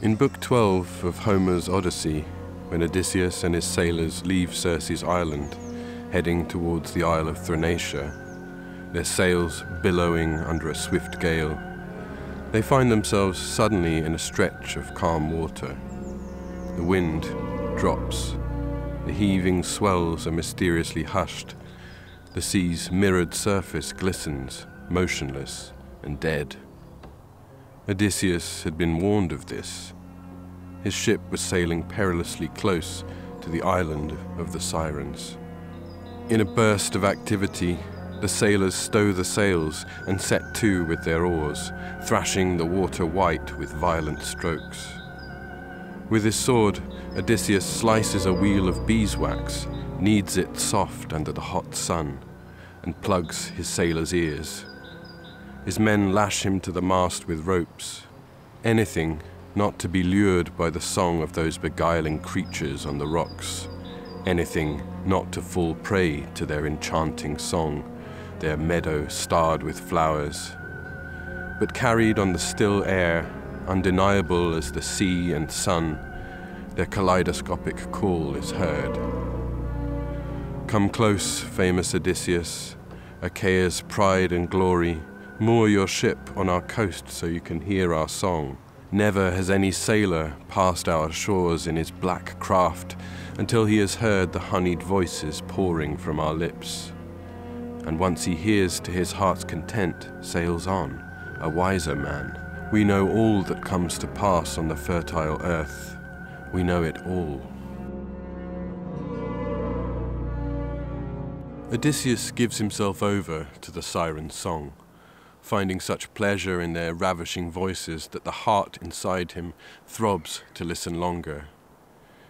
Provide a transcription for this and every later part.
In Book 12 of Homer's Odyssey, when Odysseus and his sailors leave Circe's island, heading towards the Isle of Thrinacia, their sails billowing under a swift gale, they find themselves suddenly in a stretch of calm water. The wind drops, the heaving swells are mysteriously hushed, the sea's mirrored surface glistens, motionless and dead. Odysseus had been warned of this. His ship was sailing perilously close to the island of the Sirens. In a burst of activity, the sailors stow the sails and set to with their oars, thrashing the water white with violent strokes. With his sword, Odysseus slices a wheel of beeswax, kneads it soft under the hot sun, and plugs his sailors' ears. His men lash him to the mast with ropes. Anything not to be lured by the song of those beguiling creatures on the rocks. Anything not to fall prey to their enchanting song, their meadow starred with flowers. But carried on the still air, undeniable as the sea and sun, their kaleidoscopic call is heard. Come close, famous Odysseus, Achaea's pride and glory Moor your ship on our coast so you can hear our song. Never has any sailor passed our shores in his black craft until he has heard the honeyed voices pouring from our lips. And once he hears to his heart's content, sails on, a wiser man. We know all that comes to pass on the fertile earth. We know it all. Odysseus gives himself over to the siren's song finding such pleasure in their ravishing voices that the heart inside him throbs to listen longer.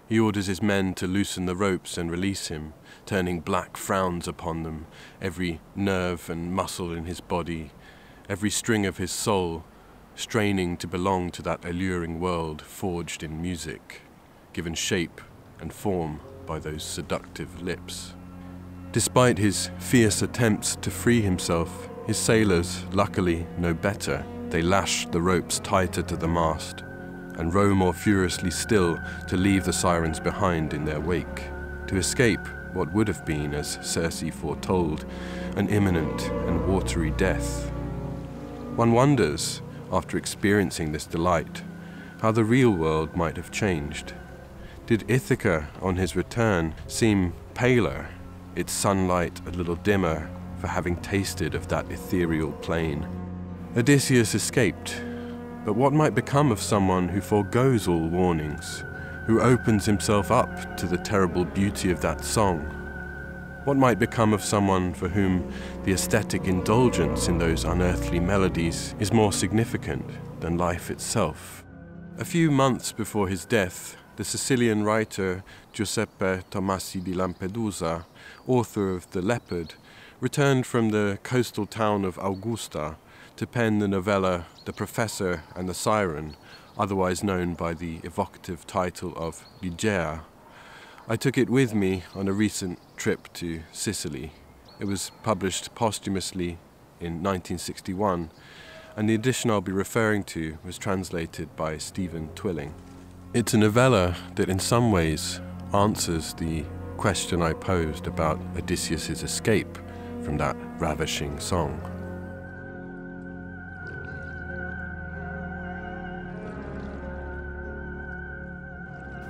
He orders his men to loosen the ropes and release him, turning black frowns upon them, every nerve and muscle in his body, every string of his soul, straining to belong to that alluring world forged in music, given shape and form by those seductive lips. Despite his fierce attempts to free himself, his sailors, luckily, know better. They lash the ropes tighter to the mast and row more furiously still to leave the sirens behind in their wake, to escape what would have been, as Circe foretold, an imminent and watery death. One wonders, after experiencing this delight, how the real world might have changed. Did Ithaca, on his return, seem paler, its sunlight a little dimmer, for having tasted of that ethereal plain. Odysseus escaped, but what might become of someone who foregoes all warnings, who opens himself up to the terrible beauty of that song? What might become of someone for whom the aesthetic indulgence in those unearthly melodies is more significant than life itself? A few months before his death, the Sicilian writer Giuseppe Tomasi di Lampedusa, author of The Leopard, returned from the coastal town of Augusta to pen the novella The Professor and the Siren, otherwise known by the evocative title of Ligeia. I took it with me on a recent trip to Sicily. It was published posthumously in 1961, and the edition I'll be referring to was translated by Stephen Twilley. It's a novella that, in some ways, answers the question I posed about Odysseus's escape from that ravishing song.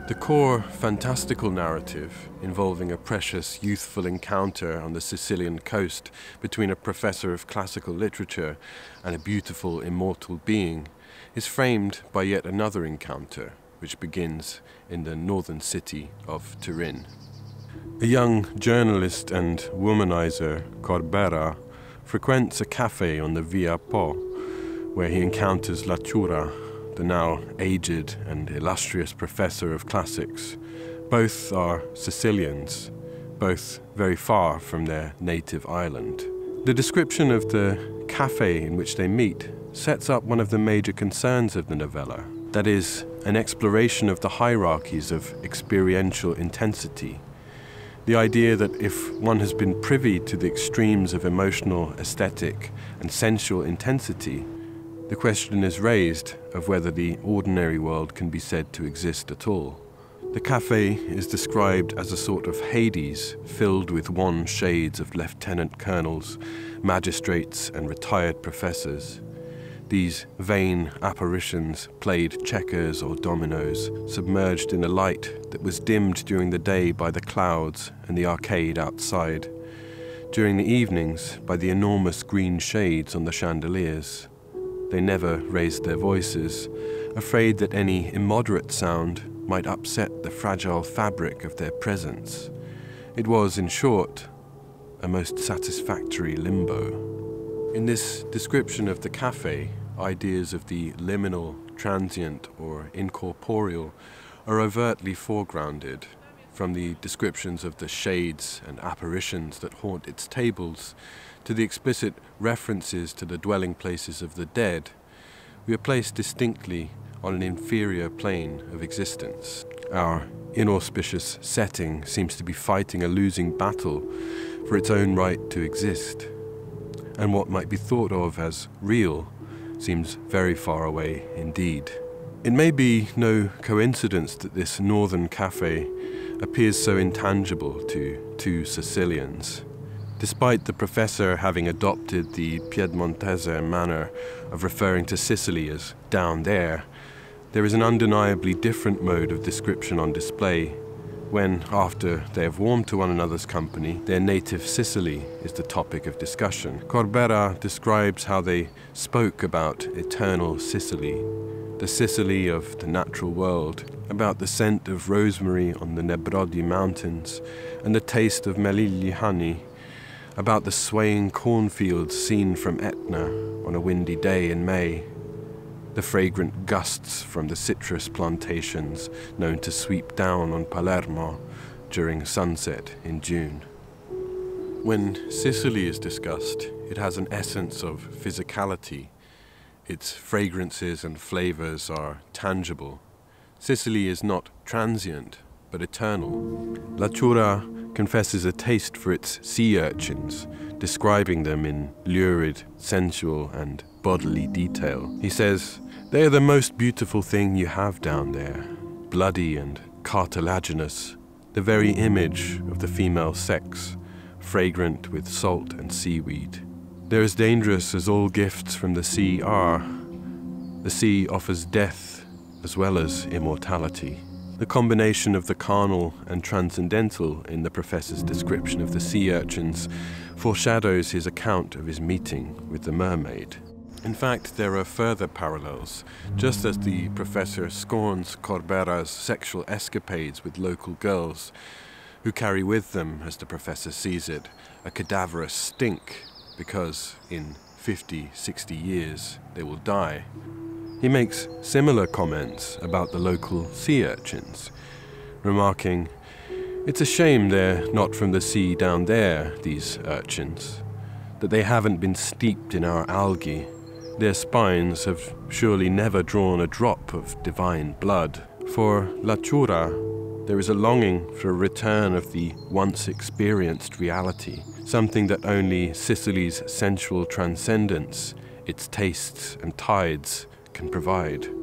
The core fantastical narrative, involving a precious youthful encounter on the Sicilian coast between a professor of classical literature and a beautiful immortal being, is framed by yet another encounter, which begins in the northern city of Turin. A young journalist and womanizer, Corbera, frequents a cafe on the Via Po, where he encounters La Ciura, the now aged and illustrious professor of classics. Both are Sicilians, both very far from their native island. The description of the cafe in which they meet sets up one of the major concerns of the novella that is, an exploration of the hierarchies of experiential intensity the idea that if one has been privy to the extremes of emotional, aesthetic, and sensual intensity, the question is raised of whether the ordinary world can be said to exist at all. The cafe is described as a sort of Hades filled with wan shades of lieutenant colonels, magistrates, and retired professors. These vain apparitions played checkers or dominoes, submerged in a light that was dimmed during the day by the clouds and the arcade outside, during the evenings by the enormous green shades on the chandeliers. They never raised their voices, afraid that any immoderate sound might upset the fragile fabric of their presence. It was, in short, a most satisfactory limbo. In this description of the cafe, ideas of the liminal, transient, or incorporeal are overtly foregrounded, from the descriptions of the shades and apparitions that haunt its tables to the explicit references to the dwelling places of the dead. We are placed distinctly on an inferior plane of existence. Our inauspicious setting seems to be fighting a losing battle for its own right to exist. And what might be thought of as real seems very far away indeed. It may be no coincidence that this northern cafe appears so intangible to two Sicilians. Despite the professor having adopted the Piedmontese manner of referring to Sicily as down there, there is an undeniably different mode of description on display when, after they have warmed to one another's company, their native Sicily is the topic of discussion. Corbera describes how they spoke about eternal Sicily, the Sicily of the natural world, about the scent of rosemary on the Nebrodi mountains and the taste of Melilli honey, about the swaying cornfields seen from Etna on a windy day in May, the fragrant gusts from the citrus plantations known to sweep down on Palermo during sunset in June. When Sicily is discussed, it has an essence of physicality. Its fragrances and flavors are tangible. Sicily is not transient, but eternal. La Ciura confesses a taste for its sea urchins, describing them in lurid, sensual, and bodily detail. He says, they are the most beautiful thing you have down there, bloody and cartilaginous, the very image of the female sex, fragrant with salt and seaweed. They're as dangerous as all gifts from the sea are. The sea offers death as well as immortality. The combination of the carnal and transcendental in the professor's description of the sea urchins foreshadows his account of his meeting with the mermaid. In fact, there are further parallels. Just as the professor scorns Corbera's sexual escapades with local girls, who carry with them, as the professor sees it, a cadaverous stink, because in 50, 60 years they will die. He makes similar comments about the local sea urchins, remarking, It's a shame they're not from the sea down there, these urchins, that they haven't been steeped in our algae their spines have surely never drawn a drop of divine blood. For La Ciura, there is a longing for a return of the once experienced reality, something that only Sicily's sensual transcendence, its tastes and tides, can provide.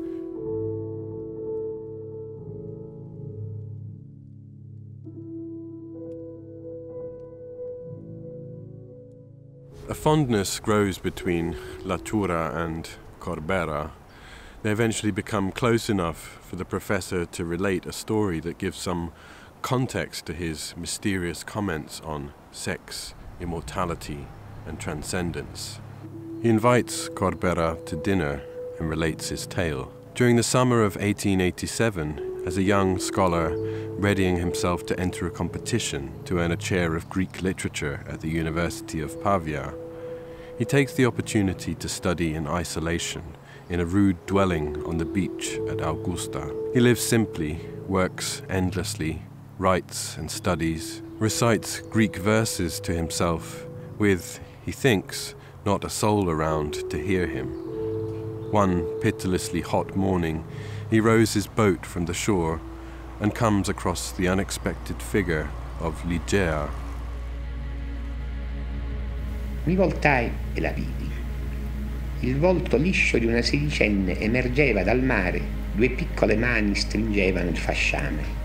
A fondness grows between La Ciura and Corbera. They eventually become close enough for the professor to relate a story that gives some context to his mysterious comments on sex, immortality, and transcendence. He invites Corbera to dinner and relates his tale. During the summer of 1887, as a young scholar readying himself to enter a competition to earn a chair of Greek literature at the University of Pavia, he takes the opportunity to study in isolation in a rude dwelling on the beach at Augusta. He lives simply, works endlessly, writes and studies, recites Greek verses to himself, with, he thinks, not a soul around to hear him. One pitilessly hot morning, he rows his boat from the shore and comes across the unexpected figure of Ligea. Mi voltai e la vidi. Il volto liscio di una sedicenne emergeva dal mare, due piccole mani stringevano il fasciame.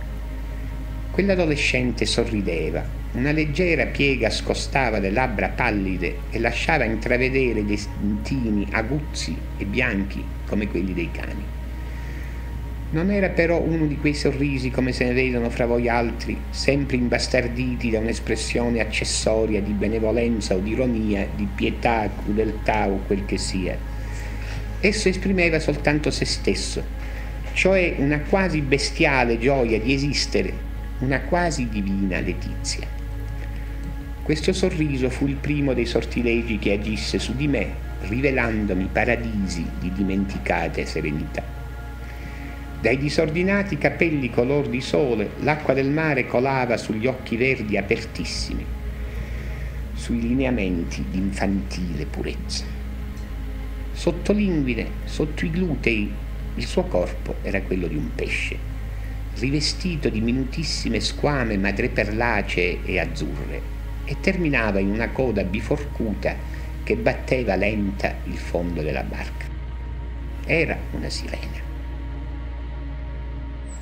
Quell'adolescente sorrideva, una leggera piega scostava le labbra pallide e lasciava intravedere dei dentini aguzzi e bianchi come quelli dei cani. Non era però uno di quei sorrisi come se ne vedono fra voi altri, sempre imbastarditi da un'espressione accessoria di benevolenza o di ironia, di pietà, crudeltà o quel che sia. Esso esprimeva soltanto se stesso, cioè una quasi bestiale gioia di esistere, una quasi divina letizia. Questo sorriso fu il primo dei sortilegi che agisse su di me, rivelandomi paradisi di dimenticate serenità. Dai disordinati capelli color di sole l'acqua del mare colava sugli occhi verdi apertissimi, sui lineamenti di infantile purezza. Sottolinguine, sotto i glutei, il suo corpo era quello di un pesce, rivestito di minutissime squame madreperlacee e azzurre, e terminava in una coda biforcuta che batteva lenta il fondo della barca. Era una sirena.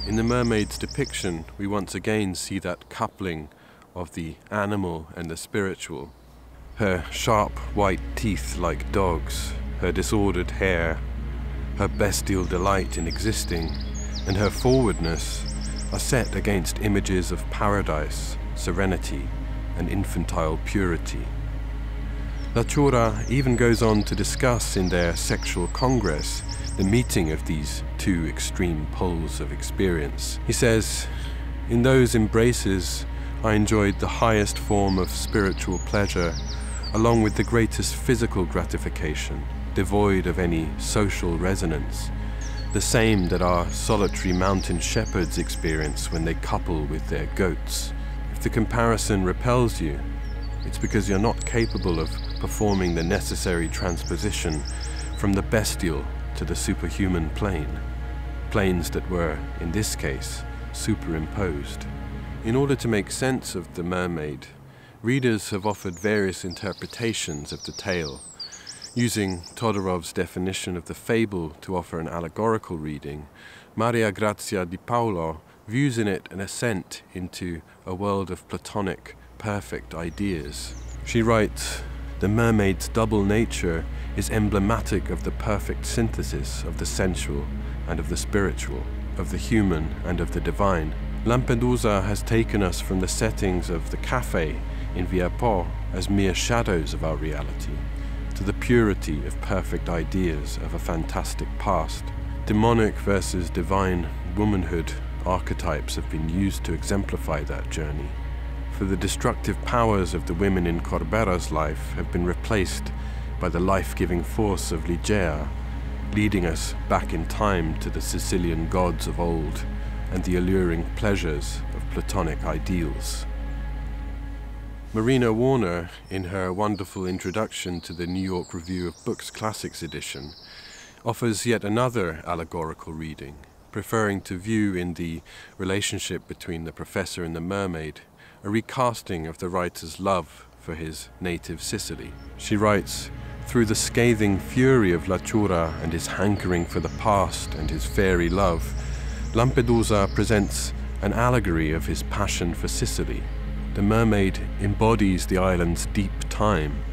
In the mermaid's depiction, we once again see that coupling of the animal and the spiritual. Her sharp white teeth like dogs, her disordered hair, her bestial delight in existing, and her forwardness are set against images of paradise, serenity, and infantile purity. La Ciura even goes on to discuss in their sexual congress the meeting of these two extreme poles of experience. He says, In those embraces, I enjoyed the highest form of spiritual pleasure, along with the greatest physical gratification, devoid of any social resonance, the same that our solitary mountain shepherds experience when they couple with their goats. If the comparison repels you, it's because you're not capable of performing the necessary transposition from the bestial to the superhuman plane, planes that were, in this case, superimposed. In order to make sense of the mermaid, readers have offered various interpretations of the tale, using Todorov's definition of the fable to offer an allegorical reading. Maria Grazia di Paolo views in it an ascent into a world of Platonic, perfect ideas. She writes, The mermaid's double nature is emblematic of the perfect synthesis of the sensual and of the spiritual, of the human and of the divine. Lampedusa has taken us from the settings of the cafe in Via Po as mere shadows of our reality to the purity of perfect ideas of a fantastic past. Demonic versus divine womanhood archetypes have been used to exemplify that journey. For the destructive powers of the women in Corbera's life have been replaced by the life giving force of Ligeia, leading us back in time to the Sicilian gods of old and the alluring pleasures of Platonic ideals. Marina Warner, in her wonderful introduction to the New York Review of Books Classics edition, offers yet another allegorical reading, preferring to view in the relationship between the professor and the mermaid a recasting of the writer's love for his native Sicily. She writes, through the scathing fury of La Ciura and his hankering for the past and his fairy love, Lampedusa presents an allegory of his passion for Sicily. The mermaid embodies the island's deep time,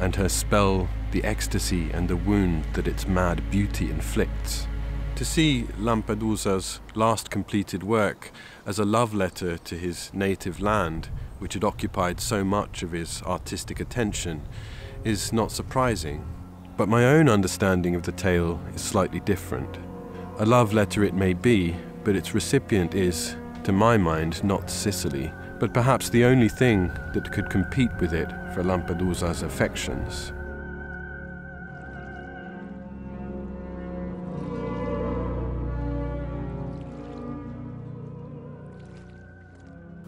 and her spell the ecstasy and the wound that its mad beauty inflicts. To see Lampedusa's last completed work as a love letter to his native land, which had occupied so much of his artistic attention, is not surprising, but my own understanding of the tale is slightly different. A love letter it may be, but its recipient is, to my mind, not Sicily, but perhaps the only thing that could compete with it for Lampedusa's affections.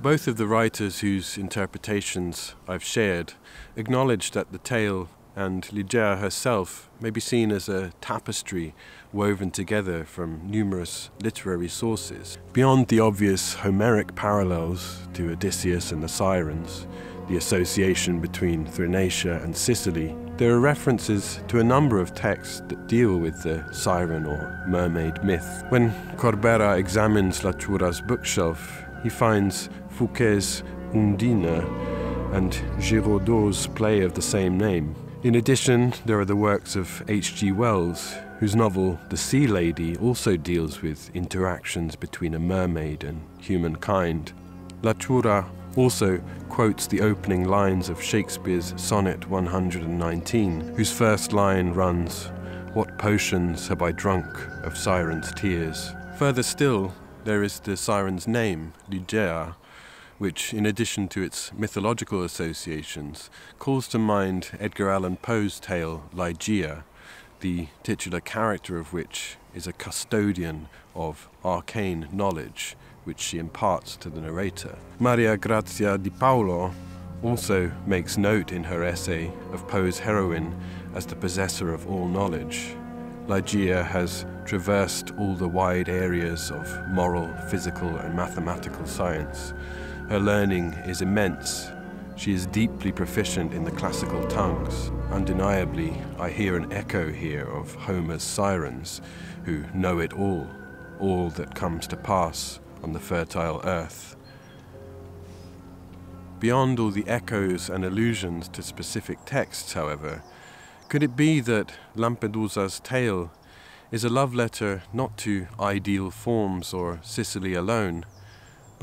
Both of the writers whose interpretations I've shared acknowledge that the tale and Ligeia herself may be seen as a tapestry woven together from numerous literary sources. Beyond the obvious Homeric parallels to Odysseus and the Sirens, the association between Thrinacia and Sicily, There are references to a number of texts that deal with the siren or mermaid myth. When Corbera examines La Ciura's bookshelf, he finds Fouqué's Undine and Giraudoux's play of the same name. In addition, there are the works of H.G. Wells, whose novel The Sea Lady also deals with interactions between a mermaid and humankind. La Ciura also quotes the opening lines of Shakespeare's Sonnet 119, whose first line runs, What potions have I drunk of sirens' tears? Further still, there is the siren's name, Ligeia, which, in addition to its mythological associations, calls to mind Edgar Allan Poe's tale Ligeia, the titular character of which is a custodian of arcane knowledge which she imparts to the narrator. Maria Grazia Di Paolo also makes note in her essay of Poe's heroine as the possessor of all knowledge. Ligeia has traversed all the wide areas of moral, physical, and mathematical science. Her learning is immense. She is deeply proficient in the classical tongues. Undeniably, I hear an echo here of Homer's sirens, who know it all, all that comes to pass on the fertile earth. Beyond all the echoes and allusions to specific texts, however, could it be that Lampedusa's tale is a love letter not to ideal forms or Sicily alone,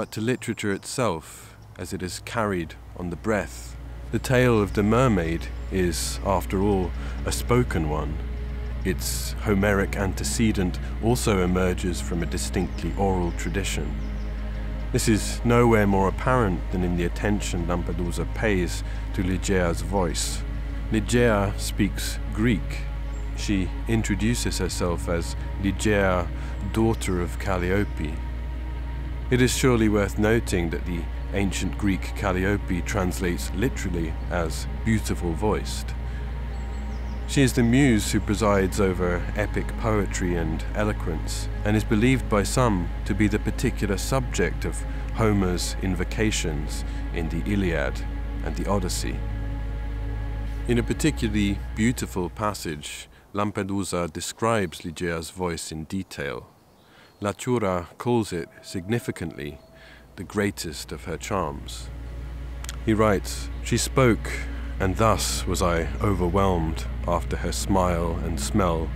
but to literature itself as it is carried on the breath? The tale of the mermaid is, after all, a spoken one. Its Homeric antecedent also emerges from a distinctly oral tradition. This is nowhere more apparent than in the attention Lampedusa pays to Ligeia's voice. Ligeia speaks Greek. She introduces herself as Ligeia, daughter of Calliope. It is surely worth noting that the ancient Greek Calliope translates literally as beautiful voiced. She is the muse who presides over epic poetry and eloquence, and is believed by some to be the particular subject of Homer's invocations in the Iliad and the Odyssey. In a particularly beautiful passage, Lampedusa describes Ligeia's voice in detail. La Ciura calls it significantly the greatest of her charms. He writes, She spoke and thus was I overwhelmed after her smile and smell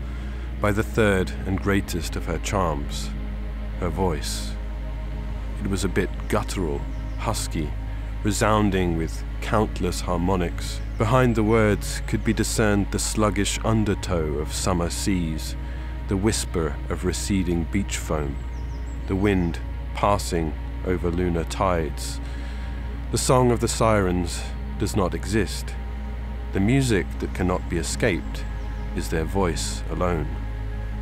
by the third and greatest of her charms, her voice. It was a bit guttural, husky, resounding with countless harmonics. Behind the words could be discerned the sluggish undertow of summer seas, the whisper of receding beach foam, the wind passing over lunar tides. The song of the sirens does not exist. The music that cannot be escaped is their voice alone.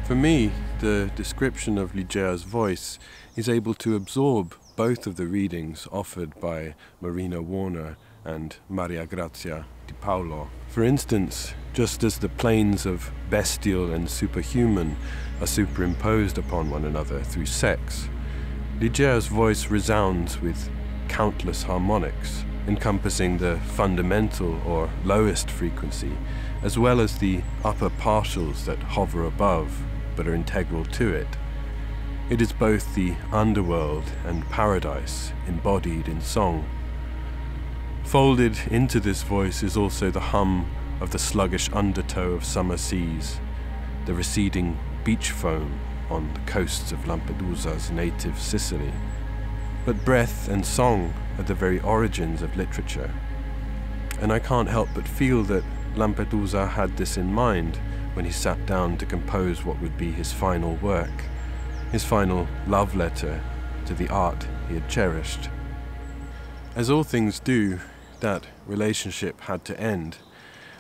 For me, the description of Ligeia's voice is able to absorb both of the readings offered by Marina Warner and Maria Grazia Di Paolo. For instance, just as the planes of bestial and superhuman are superimposed upon one another through sex, Ligeia's voice resounds with countless harmonics, encompassing the fundamental or lowest frequency, as well as the upper partials that hover above but are integral to it. It is both the underworld and paradise embodied in song. Folded into this voice is also the hum of the sluggish undertow of summer seas, the receding beach foam on the coasts of Lampedusa's native Sicily. But breath and song are the very origins of literature. And I can't help but feel that Lampedusa had this in mind when he sat down to compose what would be his final work, his final love letter to the art he had cherished. As all things do, that relationship had to end,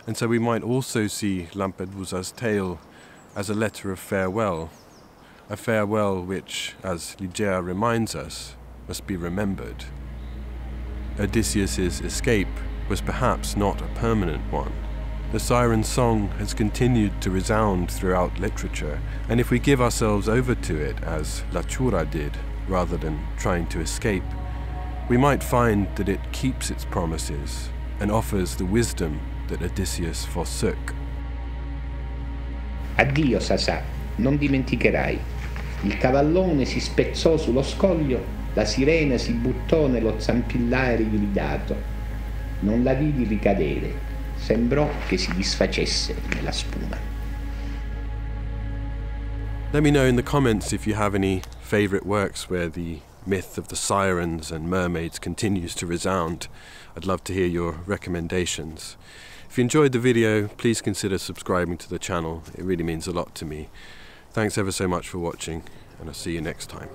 and so we might also see Lampedusa's tale as a letter of farewell, a farewell which, as Ligeia reminds us, must be remembered. Odysseus's escape was perhaps not a permanent one. The siren's song has continued to resound throughout literature, and if we give ourselves over to it as La Ciura did, rather than trying to escape, we might find that it keeps its promises and offers the wisdom that Odysseus forsook. Addio, Sasà, non dimenticherai. Il cavallone si spezzò sullo scoglio, la sirena si buttò nello zampillare iridato. Non la vidi ricadere, sembrò che si disfacesse nella spuma. Let me know in the comments if you have any favourite works where the myth of the sirens and mermaids continues to resound. I'd love to hear your recommendations. If you enjoyed the video, please consider subscribing to the channel. It really means a lot to me. Thanks ever so much for watching, and I'll see you next time.